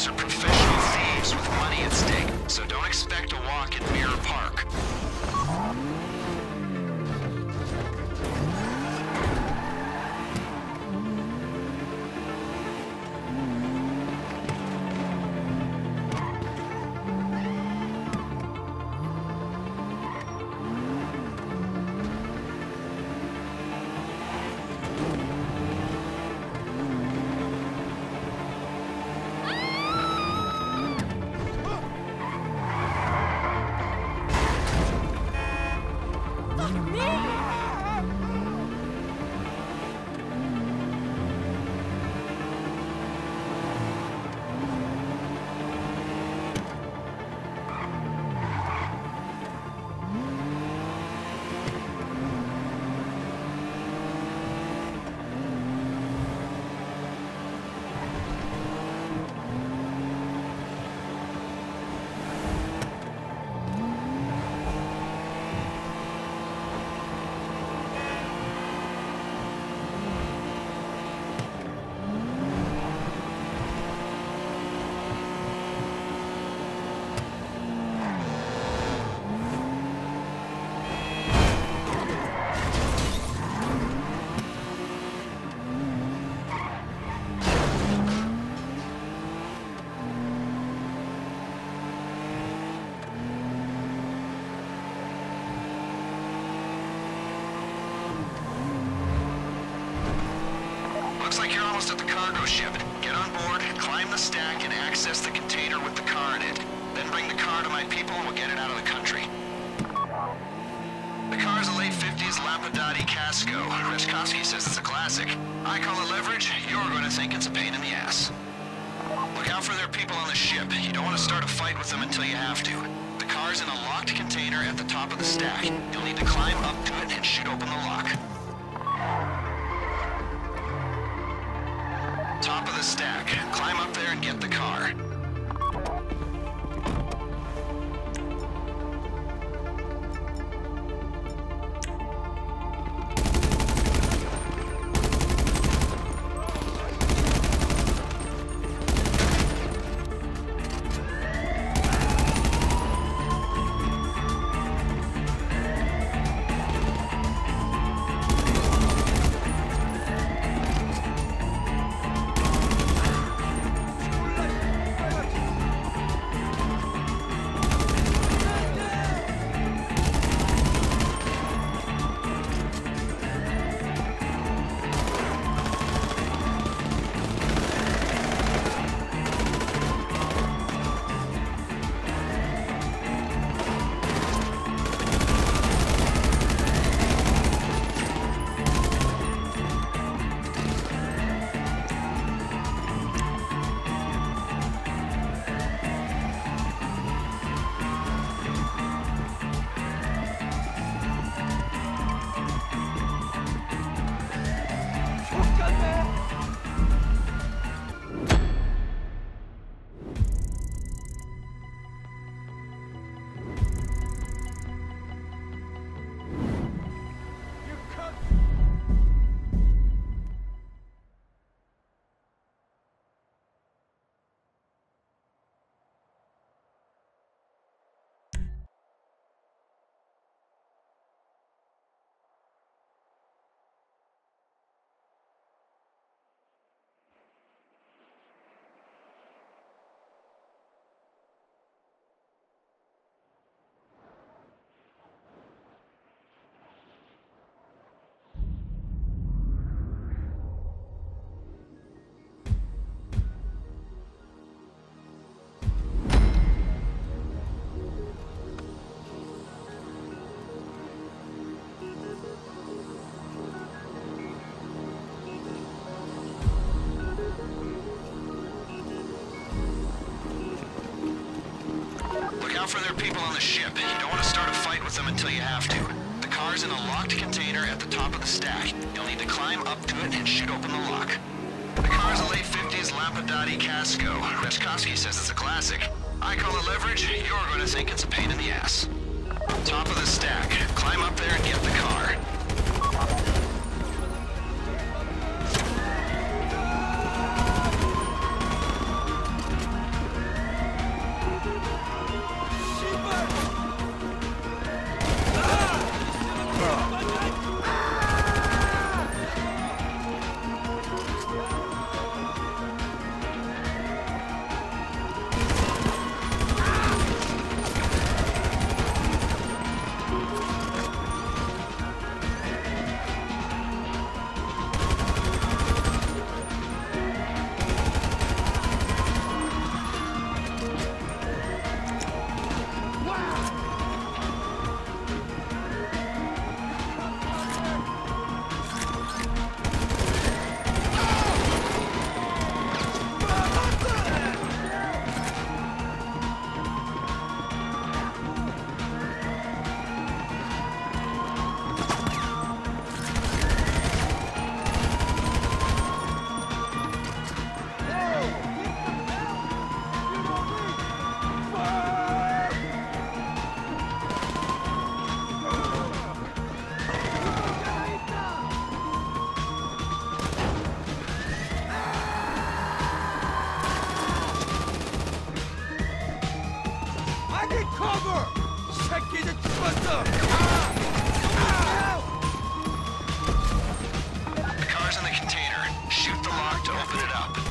guys are professional thieves with money at stake, so don't expect a walk in Mirror Park. Cargo ship. Get on board, climb the stack, and access the container with the car in it. Then bring the car to my people and we'll get it out of the country. The car is a late 50s Lampadati Casco. Rashkovsky says it's a classic. I call it leverage, you're going to think it's a pain in the ass. Look out for their people on the ship. You don't want to start a fight with them until you have to. The car's in a locked container at the top of the stack. You'll need to climb up to it and shoot open the lock. People on the ship. You don't want to start a fight with them until you have to. The car's in a locked container at the top of the stack. You'll need to climb up to it and shoot open the lock. The car's a late 50s Lampadati Casco. Rashkovsky says it's a classic. I call it leverage, you're gonna think it's a pain in the ass. Top of the stack. Climb up there and get the car. cover! 새끼들 죽었어! 아! 아! The car's in the container. Shoot the lock to open it up.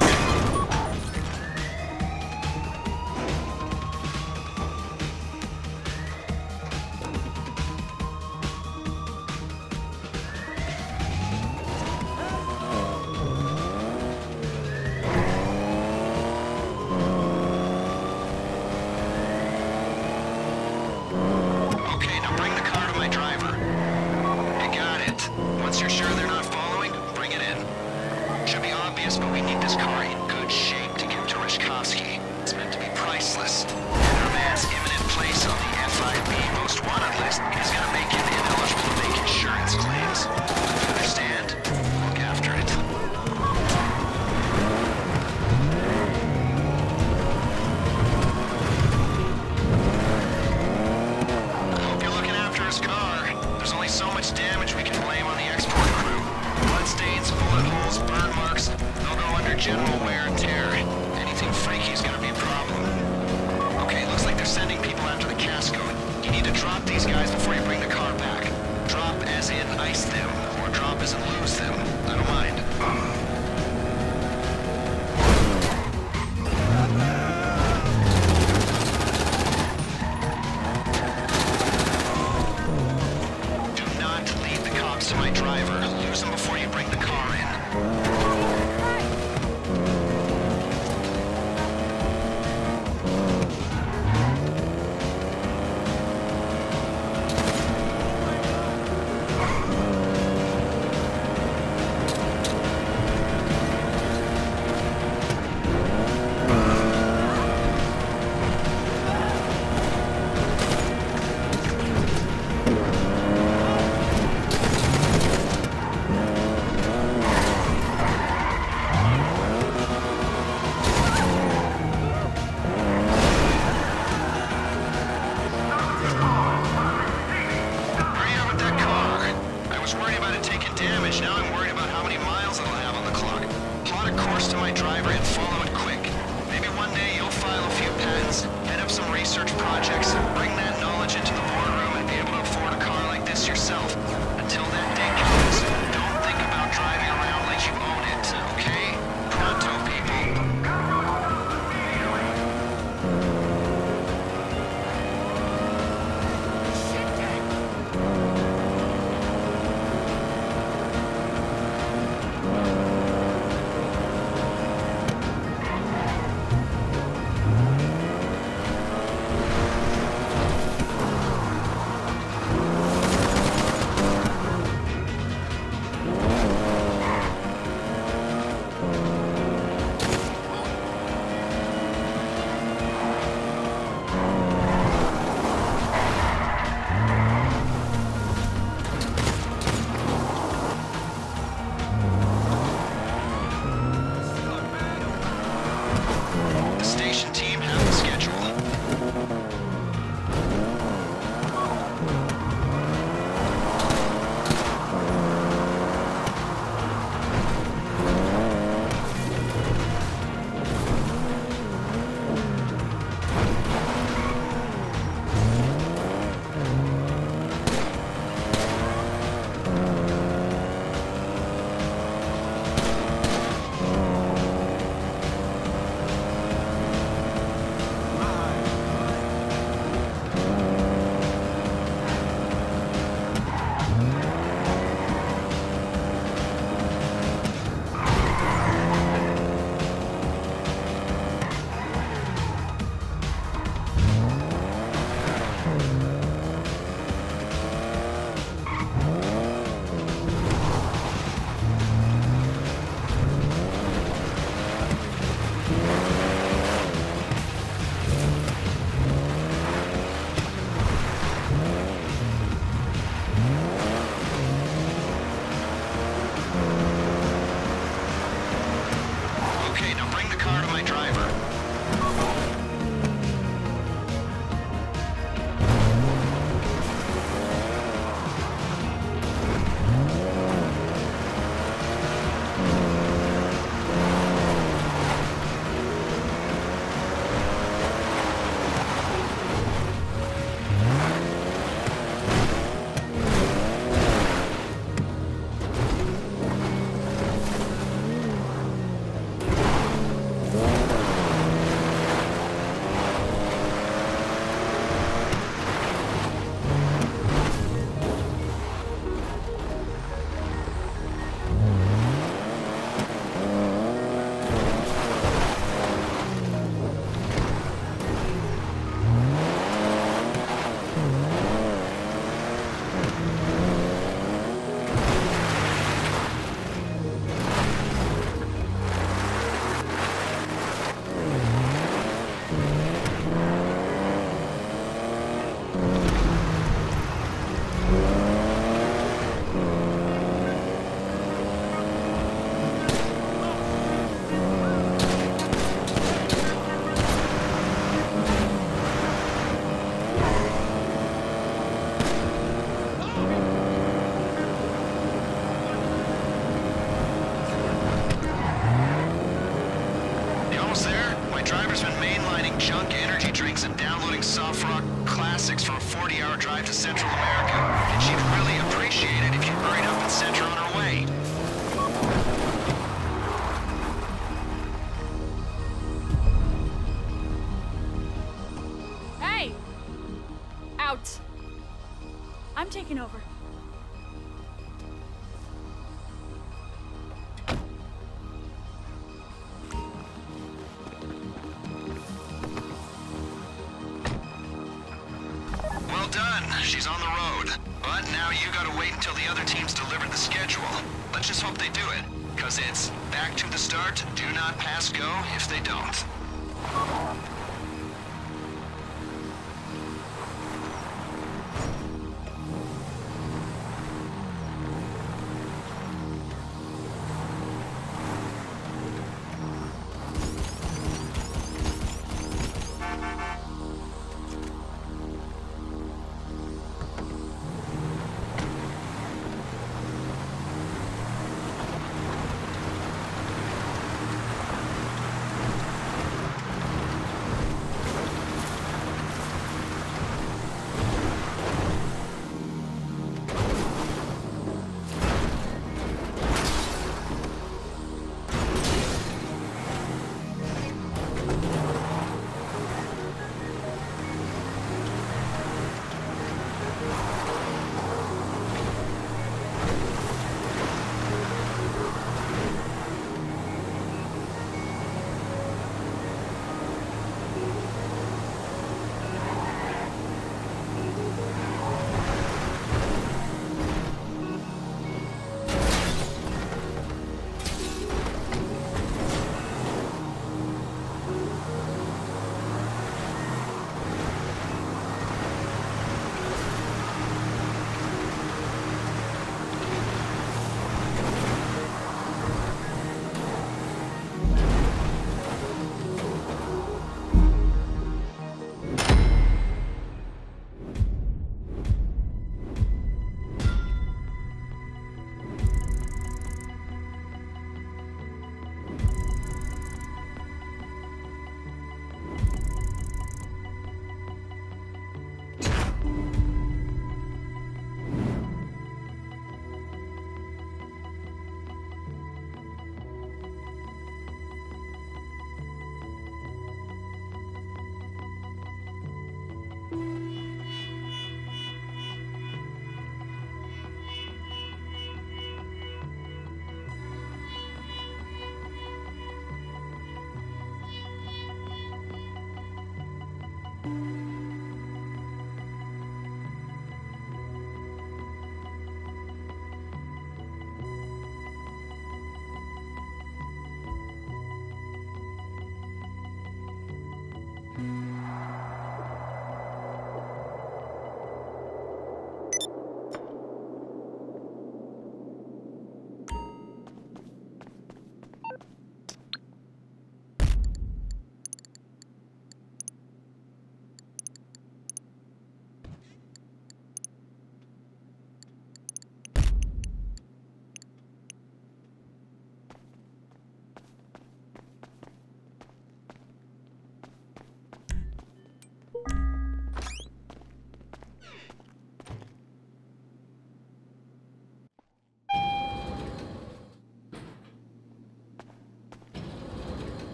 and downloading soft rock classics for a 40-hour drive to Central America, and she'd really appreciate it if you hurried up and sent her on her way.